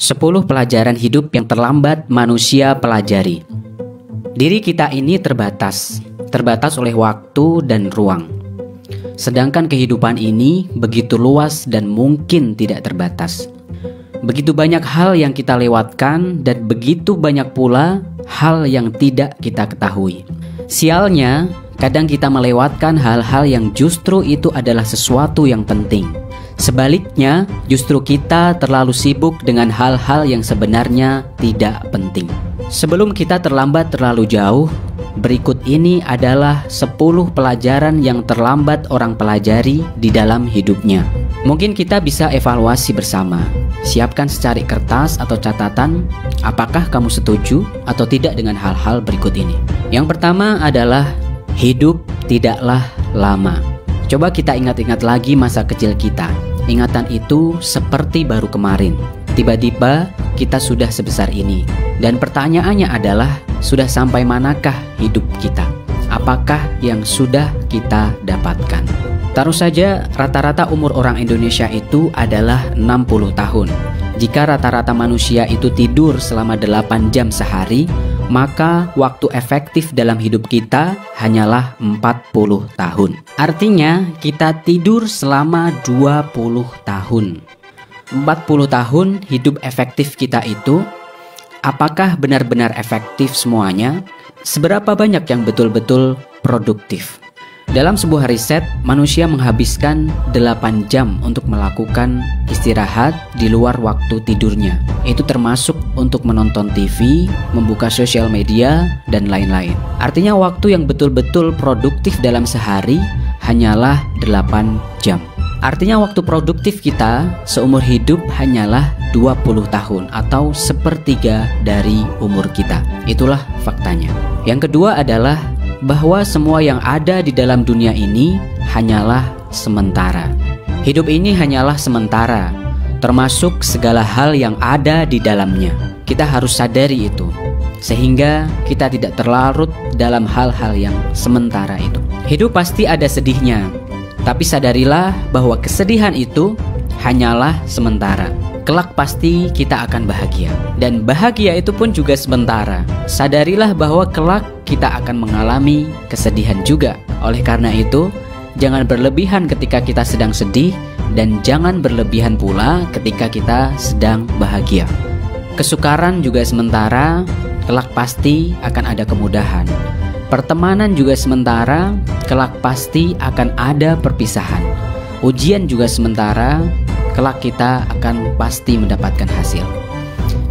10 pelajaran hidup yang terlambat manusia pelajari. Diri kita ini terbatas, terbatas oleh waktu dan ruang. Sedangkan kehidupan ini begitu luas dan mungkin tidak terbatas. Begitu banyak hal yang kita lewatkan dan begitu banyak pula hal yang tidak kita ketahui. Sialnya, kadang kita melewatkan hal-hal yang justru itu adalah sesuatu yang penting Sebaliknya, justru kita terlalu sibuk dengan hal-hal yang sebenarnya tidak penting. Sebelum kita terlambat terlalu jauh, berikut ini adalah 10 pelajaran yang terlambat orang pelajari di dalam hidupnya. Mungkin kita bisa evaluasi bersama. Siapkan secari kertas atau catatan, apakah kamu setuju atau tidak dengan hal-hal berikut ini. Yang pertama adalah hidup tidaklah lama. Coba kita ingat-ingat lagi masa kecil kita. Ingatan itu seperti baru kemarin. Tiba-tiba kita sudah sebesar ini. Dan pertanyaannya adalah, sudah sampai manakah hidup kita? Apakah yang sudah kita dapatkan? Taruh saja rata-rata umur orang Indonesia itu adalah 60 tahun. Jika rata-rata manusia itu tidur selama 8 jam sehari, maka waktu efektif dalam hidup kita hanyalah 40 tahun. Artinya kita tidur selama 20 tahun. 40 tahun hidup efektif kita itu apakah benar-benar efektif semuanya? Seberapa banyak yang betul-betul produktif? Dalam sebuah riset, manusia menghabiskan 8 jam untuk melakukan istirahat di luar waktu tidurnya. Itu termasuk untuk menonton TV, membuka sosial media, dan lain-lain. Artinya waktu yang betul-betul produktif dalam sehari hanyalah 8 jam. Artinya waktu produktif kita seumur hidup hanyalah 20 tahun atau sepertiga dari umur kita. Itulah faktanya. Yang kedua adalah bahwa semua yang ada di dalam dunia ini hanyalah sementara. Hidup ini hanyalah sementara, termasuk segala hal yang ada di dalamnya. Kita harus sadari itu, sehingga kita tidak terlarut dalam hal-hal yang sementara itu. Hidup pasti ada sedihnya, tapi sadarilah bahwa kesedihan itu hanyalah sementara. Kelak pasti kita akan bahagia, dan bahagia itu pun juga sementara. Sadarilah bahwa kelak kita akan mengalami kesedihan juga. Oleh karena itu, jangan berlebihan ketika kita sedang sedih dan jangan berlebihan pula ketika kita sedang bahagia. Kesukaran juga sementara, kelak pasti akan ada kemudahan. Pertemanan juga sementara, kelak pasti akan ada perpisahan. Ujian juga sementara, kelak kita akan pasti mendapatkan hasil.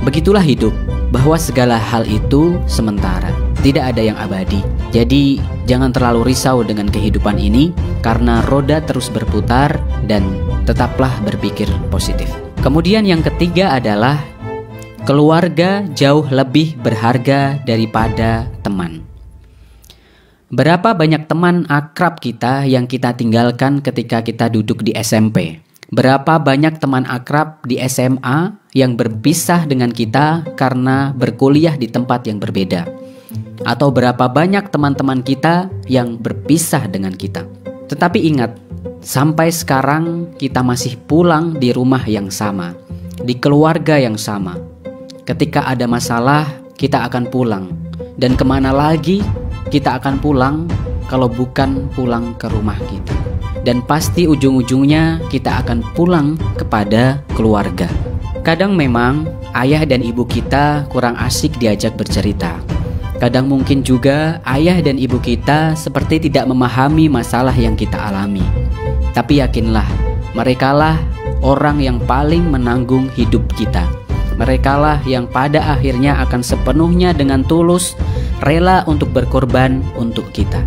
Begitulah hidup, bahwa segala hal itu sementara tidak ada yang abadi. Jadi, jangan terlalu risau dengan kehidupan ini karena roda terus berputar dan tetaplah berpikir positif. Kemudian yang ketiga adalah keluarga jauh lebih berharga daripada teman. Berapa banyak teman akrab kita yang kita tinggalkan ketika kita duduk di SMP? Berapa banyak teman akrab di SMA yang berpisah dengan kita karena berkuliah di tempat yang berbeda? atau berapa banyak teman-teman kita yang berpisah dengan kita. Tetapi ingat, sampai sekarang kita masih pulang di rumah yang sama, di keluarga yang sama. Ketika ada masalah, kita akan pulang, dan ke mana lagi kita akan pulang kalau bukan pulang ke rumah kita. Dan pasti ujung-ujungnya kita akan pulang kepada keluarga. Kadang memang ayah dan ibu kita kurang asik diajak bercerita Kadang mungkin juga ayah dan ibu kita seperti tidak memahami masalah yang kita alami. Tapi yakinlah, merekalah orang yang paling menanggung hidup kita. Merekalah yang pada akhirnya akan sepenuhnya dengan tulus rela untuk berkorban untuk kita.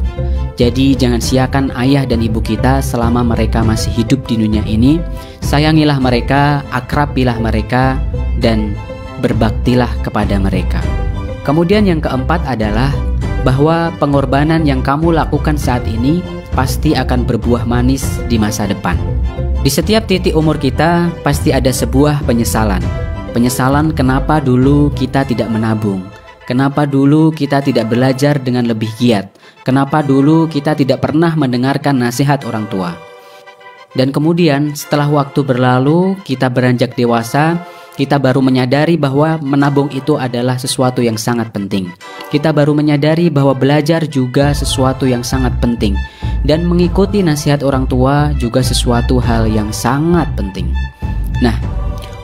Jadi jangan siakan ayah dan ibu kita selama mereka masih hidup di dunia ini. Sayangilah mereka, akrabilah mereka, dan berbaktilah kepada mereka. Kemudian yang keempat adalah bahwa pengorbanan yang kamu lakukan saat ini pasti akan berbuah manis di masa depan. Di setiap titik umur kita pasti ada sebuah penyesalan. Penyesalan kenapa dulu kita tidak menabung. Kenapa dulu kita tidak belajar dengan lebih giat? Kenapa dulu kita tidak pernah mendengarkan nasihat orang tua? Dan kemudian setelah waktu berlalu, kita beranjak dewasa, Kita baru menyadari bahwa menabung itu adalah sesuatu yang sangat penting. Kita baru menyadari bahwa belajar juga sesuatu yang sangat penting, dan mengikuti nasihat orang tua juga sesuatu hal yang sangat penting. Nah,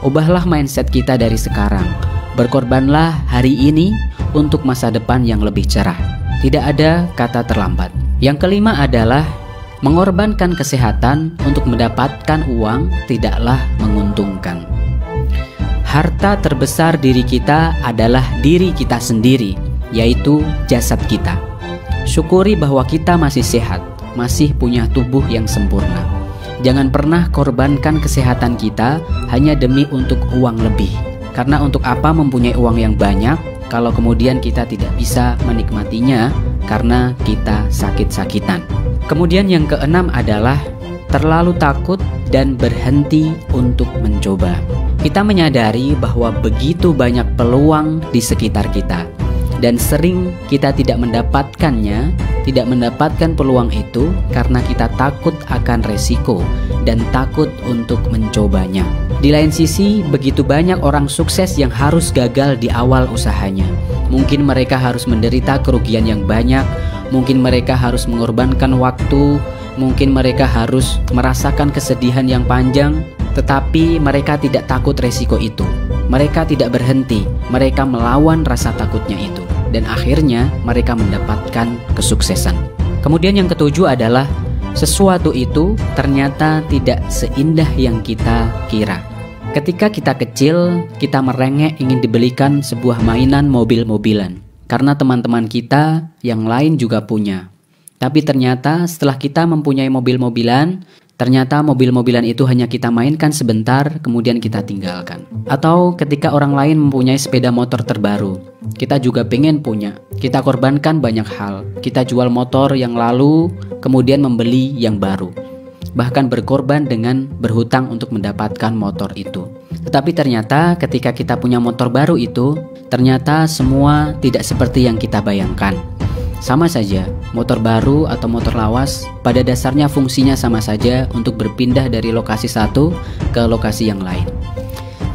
ubahlah mindset kita dari sekarang. Berkorbanlah hari ini untuk masa depan yang lebih cerah. Tidak ada kata terlambat. Yang kelima adalah mengorbankan kesehatan untuk mendapatkan uang tidaklah menguntungkan. Harta terbesar diri kita adalah diri kita sendiri, yaitu jasad kita. Syukuri bahwa kita masih sehat, masih punya tubuh yang sempurna. Jangan pernah korbankan kesehatan kita hanya demi untuk uang lebih. Karena untuk apa mempunyai uang yang banyak kalau kemudian kita tidak bisa menikmatinya karena kita sakit-sakitan. Kemudian yang keenam adalah terlalu takut dan berhenti untuk mencoba. Kita menyadari bahwa begitu banyak peluang di sekitar kita, dan sering kita tidak mendapatkannya, tidak mendapatkan peluang itu karena kita takut akan resiko dan takut untuk mencobanya. Di lain sisi, begitu banyak orang sukses yang harus gagal di awal usahanya. Mungkin mereka harus menderita kerugian yang banyak, mungkin mereka harus mengorbankan waktu, Mungkin mereka harus merasakan kesedihan yang panjang, tetapi mereka tidak takut resiko itu. Mereka tidak berhenti, mereka melawan rasa takutnya itu, dan akhirnya mereka mendapatkan kesuksesan. Kemudian, yang ketujuh adalah sesuatu itu ternyata tidak seindah yang kita kira. Ketika kita kecil, kita merengek ingin dibelikan sebuah mainan mobil-mobilan karena teman-teman kita yang lain juga punya. Tapi ternyata setelah kita mempunyai mobil-mobilan, ternyata mobil-mobilan itu hanya kita mainkan sebentar, kemudian kita tinggalkan. Atau ketika orang lain mempunyai sepeda motor terbaru, kita juga pengen punya. Kita korbankan banyak hal. Kita jual motor yang lalu, kemudian membeli yang baru. Bahkan berkorban dengan berhutang untuk mendapatkan motor itu. Tetapi ternyata ketika kita punya motor baru itu, ternyata semua tidak seperti yang kita bayangkan. Sama saja, motor baru atau motor lawas pada dasarnya fungsinya sama saja untuk berpindah dari lokasi satu ke lokasi yang lain.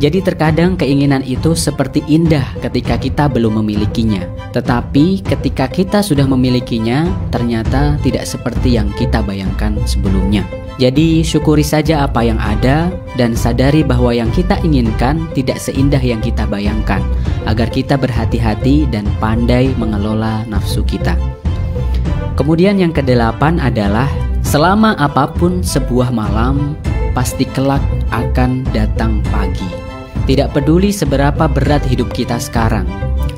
Jadi terkadang keinginan itu seperti indah ketika kita belum memilikinya, tetapi ketika kita sudah memilikinya, ternyata tidak seperti yang kita bayangkan sebelumnya. Jadi, syukuri saja apa yang ada dan sadari bahwa yang kita inginkan tidak seindah yang kita bayangkan, agar kita berhati-hati dan pandai mengelola nafsu kita. Kemudian, yang kedelapan adalah selama apa pun sebuah malam, pasti kelak akan datang pagi. Tidak peduli seberapa berat hidup kita sekarang,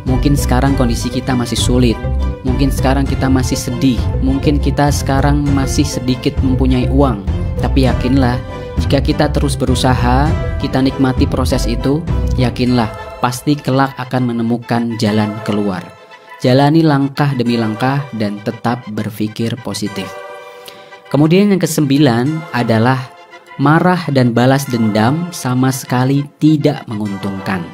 mungkin sekarang kondisi kita masih sulit, Mungkin sekarang kita masih sedih, mungkin kita sekarang masih sedikit mempunyai uang, tapi yakinlah, jika kita terus berusaha, kita nikmati proses itu, yakinlah pasti kelak akan menemukan jalan keluar. Jalani langkah demi langkah dan tetap berpikir positif. Kemudian yang kesembilan adalah marah dan balas dendam sama sekali tidak menguntungkan.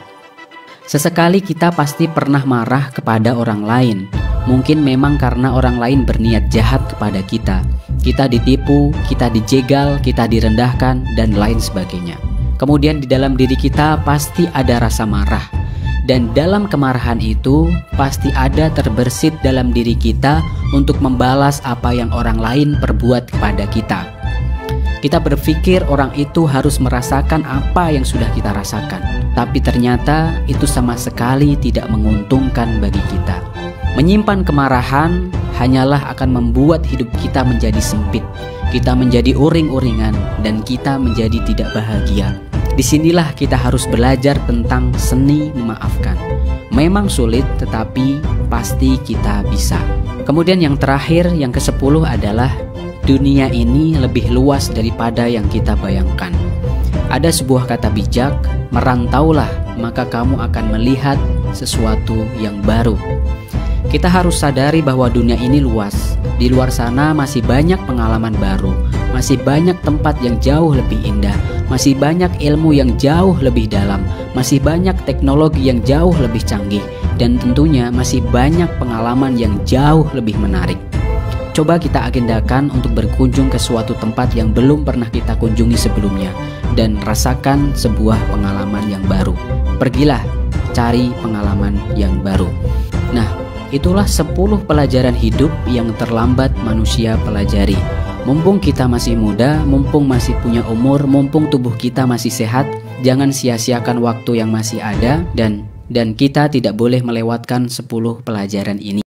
Sesekali kita pasti pernah marah kepada orang lain, Mungkin memang karena orang lain berniat jahat kepada kita. Kita ditipu, kita dijegal, kita direndahkan, dan lain sebagainya. Kemudian di dalam diri kita pasti ada rasa marah. Dan dalam kemarahan itu pasti ada terbersit dalam diri kita untuk membalas apa yang orang lain perbuat kepada kita. Kita berpikir orang itu harus merasakan apa yang sudah kita rasakan, tapi ternyata itu sama sekali tidak menguntungkan bagi kita. Menyimpan kemarahan hanyalah akan membuat hidup kita menjadi sempit. Kita menjadi uring-uringan dan kita menjadi tidak bahagia. Di sinilah kita harus belajar tentang seni memaafkan. Memang sulit tetapi pasti kita bisa. Kemudian yang terakhir yang ke-10 adalah dunia ini lebih luas daripada yang kita bayangkan. Ada sebuah kata bijak, merantaulah maka kamu akan melihat sesuatu yang baru. Kita harus sadari bahwa dunia ini luas. Di luar sana masih banyak pengalaman baru, masih banyak tempat yang jauh lebih indah, masih banyak ilmu yang jauh lebih dalam, masih banyak teknologi yang jauh lebih canggih, dan tentunya masih banyak pengalaman yang jauh lebih menarik. Coba kita agendakan untuk berkunjung ke suatu tempat yang belum pernah kita kunjungi sebelumnya dan rasakan sebuah pengalaman yang baru. Pergilah cari pengalaman yang baru. Nah, itulah 10 pelajaran hidup yang terlambat manusia pelajari. Mumpung kita masih muda, mumpung masih punya umur, mumpung tubuh kita masih sehat, jangan sia-siakan waktu yang masih ada dan dan kita tidak boleh melewatkan 10 pelajaran ini.